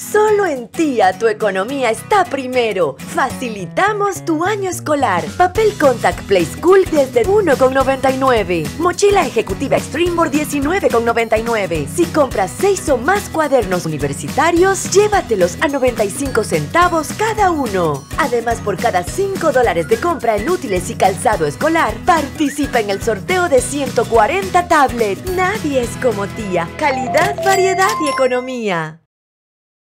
Solo en Tía tu economía está primero. Facilitamos tu año escolar. Papel Contact Play School desde 1,99. Mochila ejecutiva Extreme por 19,99. Si compras 6 o más cuadernos universitarios, llévatelos a 95 centavos cada uno. Además, por cada 5 dólares de compra en útiles y calzado escolar, participa en el sorteo de 140 tablets. Nadie es como Tía. Calidad, variedad y economía.